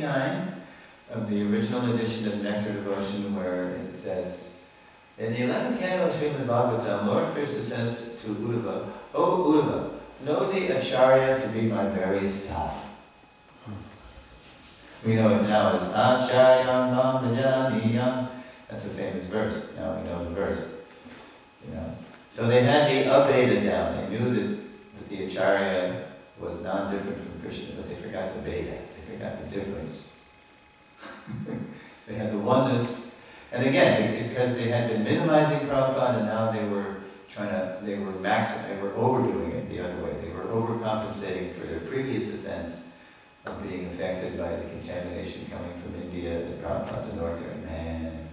59 of the original edition of Nectar Devotion where it says, in the 11th canto of Srimad Bhagavatam, Lord Krishna says to Uddhava, O Uddhava, know the Acharya to be my very self. We know it now as Acharya Mam That's a famous verse. Now we know the verse. You know. So they had the Abheda down. They knew that, that the Acharya was non-different from Krishna, but they forgot the bheda. They had the difference. they had the oneness. And again, it's because they had been minimizing Prabhupada and now they were trying to, they were maxing, they were overdoing it the other way. They were overcompensating for their previous offense of being affected by the contamination coming from India that Prabhupada's an ordinary man,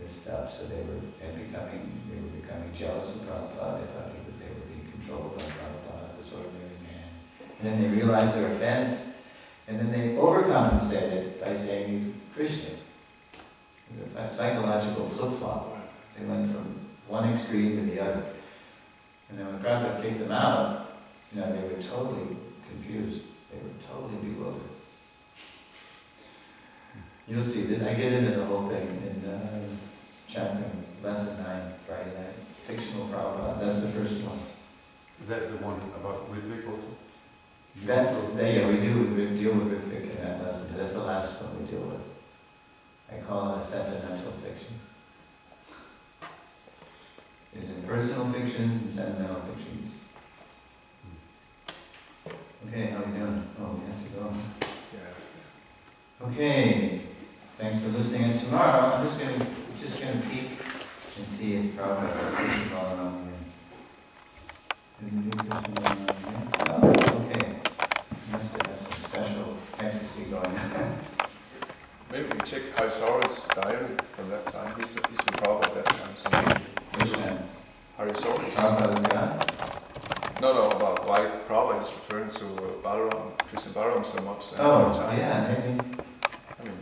this stuff. So they were becoming, they were becoming jealous of Prabhupada. They thought that they were being controlled by Prabhupada, this ordinary man. And then they realized their offense, and then they overcompensated by saying he's Krishna. It was a psychological flip-flop. They went from one extreme to the other. And then when Prabhupada kicked them out, you know, they were totally confused. They were totally bewildered. You'll see this. I get into the whole thing in uh, chapter lesson nine, Friday night. Fictional Prabhupada. That's the first one. Is that the one about Ritwik also? That's yeah, we do we deal with Ritwik in that lesson. That's the last one we deal with. I call it a sentimental fiction. There's impersonal fictions and sentimental fictions. Okay, how are we doing? Oh, we have to go. Yeah. Okay, thanks for listening. And tomorrow, I'm just gonna just gonna peek and see if Prabhupada is Krishna Balaram here. Is he doing Krishna Balaram here? On. Maybe we check Hari Sauri's diary from that time. He's, he's from Prabhupada at that time. So Which one? Hari Sauri's. Prabhupada's God? No, no, about why Prabhupada is referring to uh, Balaram, Krishna Balaram so much. Oh, time. yeah, maybe. I mean,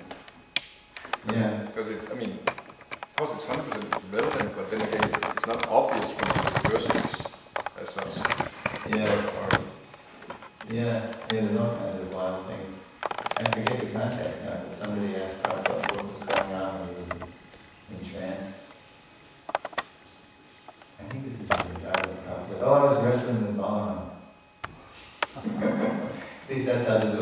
Yeah. because it, I mean, of course it's 100% relevant, but then again, it's, it's not obvious from the verses as such. Yeah. Or, Yeah, yeah, there's all kinds of. I forget the context now, but somebody asked Prabhupada what was going on when he was in trance. I think this is regard to Prabhupada. Oh, I was wrestling with Balaram. At least that's how the